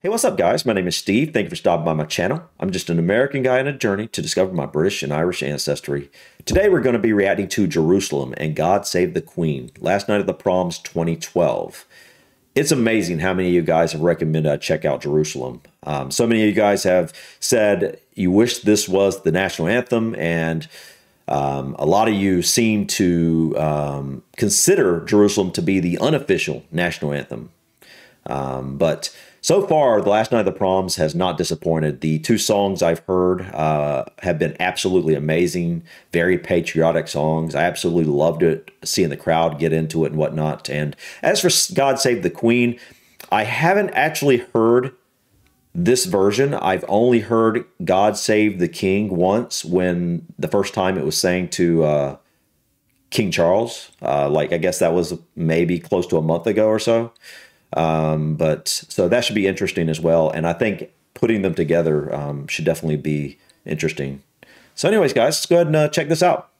Hey, what's up, guys? My name is Steve. Thank you for stopping by my channel. I'm just an American guy on a journey to discover my British and Irish ancestry. Today, we're going to be reacting to Jerusalem and God Save the Queen, Last Night of the Proms 2012. It's amazing how many of you guys have recommended I check out Jerusalem. Um, so many of you guys have said you wish this was the national anthem, and um, a lot of you seem to um, consider Jerusalem to be the unofficial national anthem. Um, but so far, The Last Night of the Proms has not disappointed. The two songs I've heard uh, have been absolutely amazing, very patriotic songs. I absolutely loved it, seeing the crowd get into it and whatnot. And as for God Save the Queen, I haven't actually heard this version. I've only heard God Save the King once when the first time it was sang to uh, King Charles. Uh, like, I guess that was maybe close to a month ago or so. Um, but so that should be interesting as well. And I think putting them together um, should definitely be interesting. So, anyways, guys, let's go ahead and uh, check this out.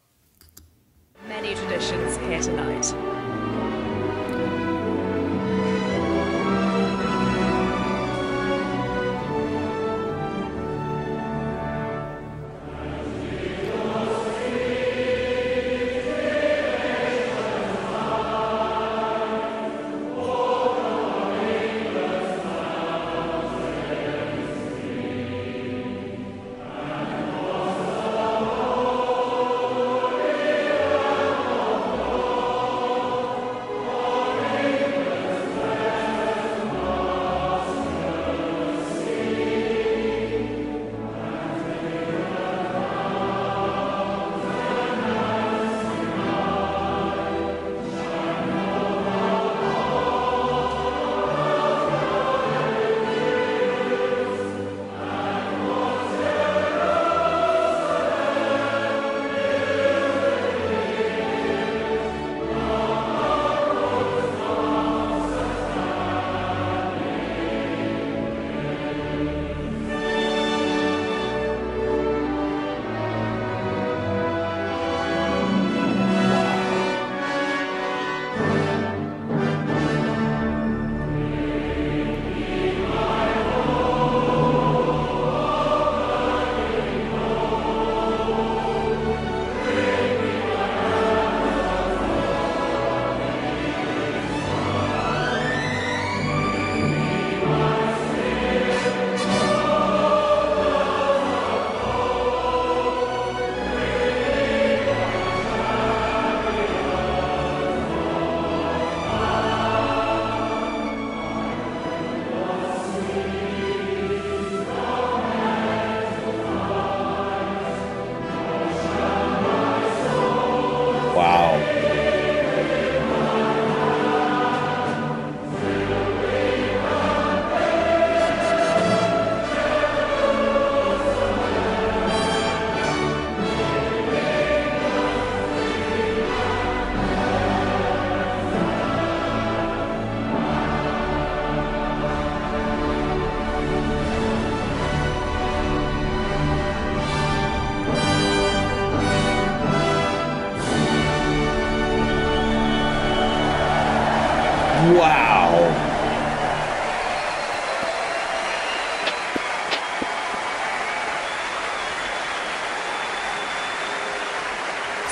Wow.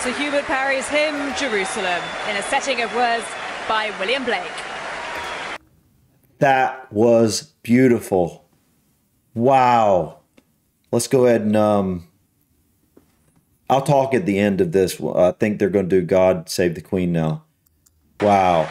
Sir Hubert Parry's hymn Jerusalem in a setting of words by William Blake. That was beautiful. Wow. Let's go ahead and um I'll talk at the end of this. I think they're going to do God Save the Queen now. Wow.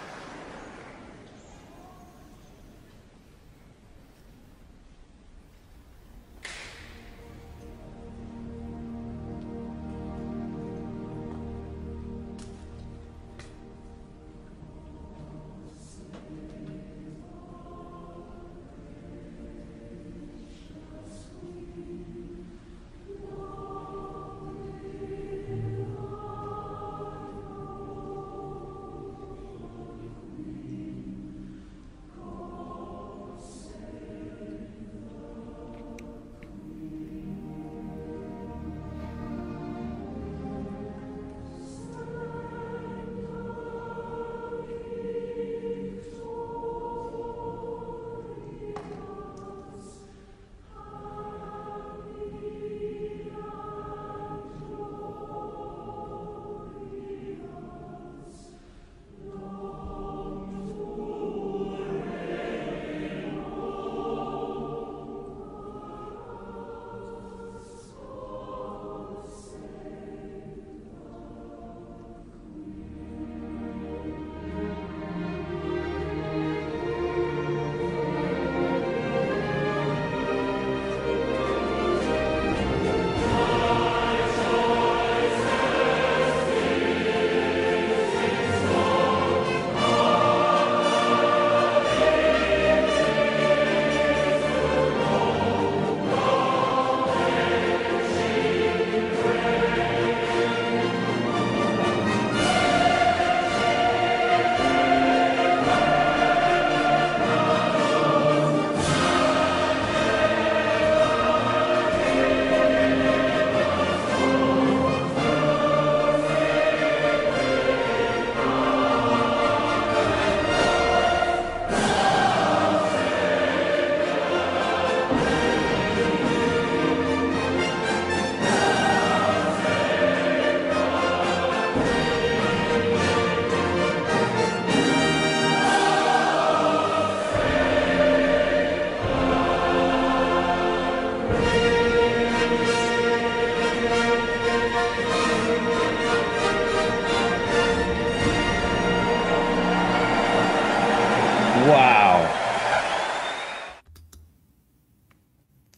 Wow.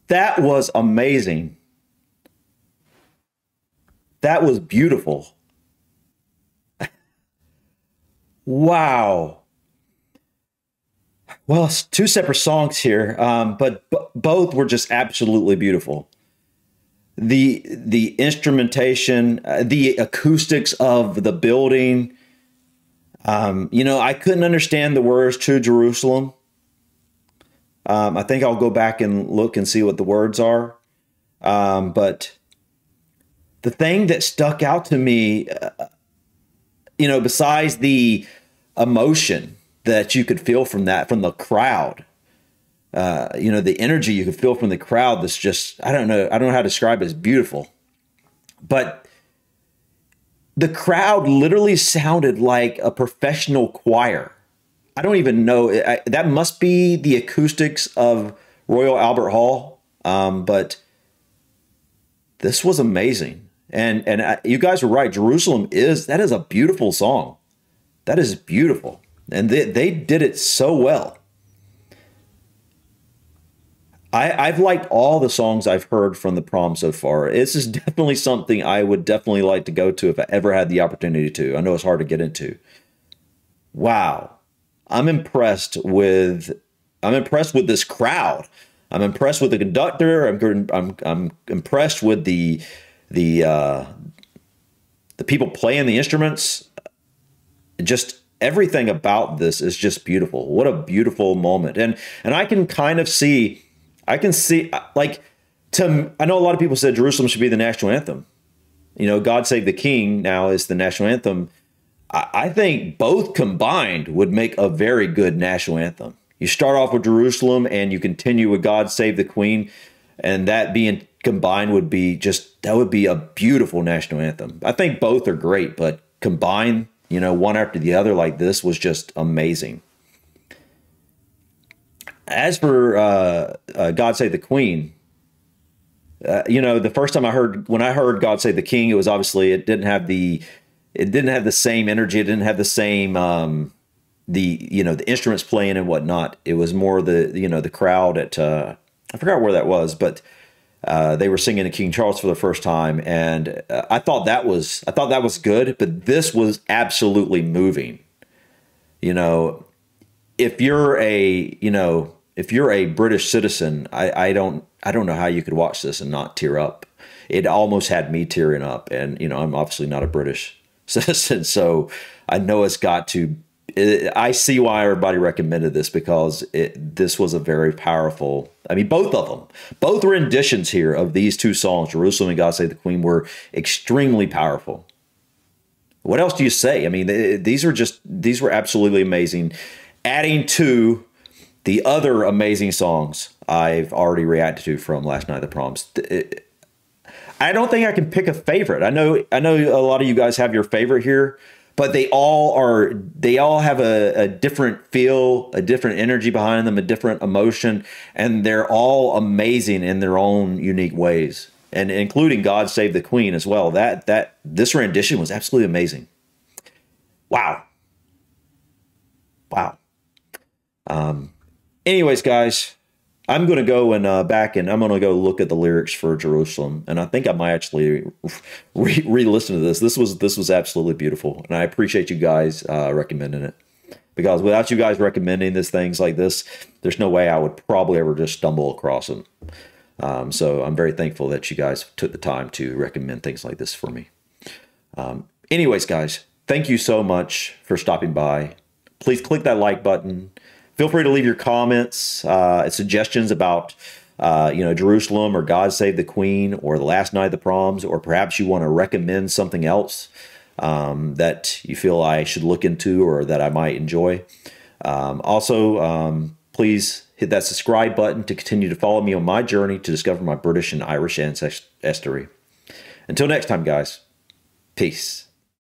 That was amazing. That was beautiful. wow. Well, it's two separate songs here, um, but b- both were just absolutely beautiful. The the instrumentation, uh, the acoustics of the building. Um, you know, I couldn't understand the words to Jerusalem. Um, I think I'll go back and look and see what the words are. Um, but the thing that stuck out to me, uh, you know, besides the emotion that you could feel from that, from the crowd, uh, you know, the energy you could feel from the crowd that's just, I don't know, I don't know how to describe it. It's beautiful. But the crowd literally sounded like a professional choir. I don't even know. I, that must be the acoustics of Royal Albert Hall. Um, but this was amazing, and and uh, you guys were right. Jerusalem is that is a beautiful song. That is beautiful, and they they did it so well. I, I've liked all the songs I've heard from the prom so far. This is definitely something I would definitely like to go to if I ever had the opportunity to. I know it's hard to get into. Wow. I'm impressed with I'm impressed with this crowd. I'm impressed with the conductor. I'm I'm I'm impressed with the the uh, the people playing the instruments. Just everything about this is just beautiful. What a beautiful moment. And and I can kind of see I can see like to I know a lot of people said Jerusalem should be the national anthem. You know, God Save the King now is the national anthem. I think both combined would make a very good national anthem. You start off with Jerusalem and you continue with God Save the Queen, and that being combined would be just that would be a beautiful national anthem. I think both are great, but combined, you know, one after the other like this was just amazing. As for uh, uh, God Save the Queen, uh, you know, the first time I heard when I heard God Save the King, it was obviously it didn't have the it didn't have the same energy. It didn't have the same um, the you know the instruments playing and whatnot. It was more the you know the crowd at uh, I forgot where that was, but uh, they were singing to King Charles for the first time, and uh, I thought that was I thought that was good. But this was absolutely moving. You know, if you're a you know if you're a British citizen, I, I don't I don't know how you could watch this and not tear up. It almost had me tearing up, and you know I'm obviously not a British citizen. So I know it's got to. It, I see why everybody recommended this because it, this was a very powerful. I mean, both of them, both renditions here of these two songs, "Jerusalem" and "God Save the Queen," were extremely powerful. What else do you say? I mean, these are just these were absolutely amazing. Adding to the other amazing songs I've already reacted to from last night, the proms. I don't think I can pick a favorite. I know I know a lot of you guys have your favorite here, but they all are they all have a, a different feel, a different energy behind them, a different emotion, and they're all amazing in their own unique ways. And including God Save the Queen as well. That that this rendition was absolutely amazing. Wow. Wow. Um anyways, guys, I'm going to go and uh, back and I'm going to go look at the lyrics for Jerusalem, and I think I might actually re, re- listen to this. This was this was absolutely beautiful, and I appreciate you guys uh, recommending it because without you guys recommending this things like this, there's no way I would probably ever just stumble across them. Um, so I'm very thankful that you guys took the time to recommend things like this for me. Um, anyways, guys, thank you so much for stopping by. Please click that like button feel free to leave your comments, uh, suggestions about uh, you know Jerusalem or God Save the Queen or the Last Night of the Proms, or perhaps you want to recommend something else um, that you feel I should look into or that I might enjoy. Um, also, um, please hit that subscribe button to continue to follow me on my journey to discover my British and Irish ancestry. Until next time, guys, peace.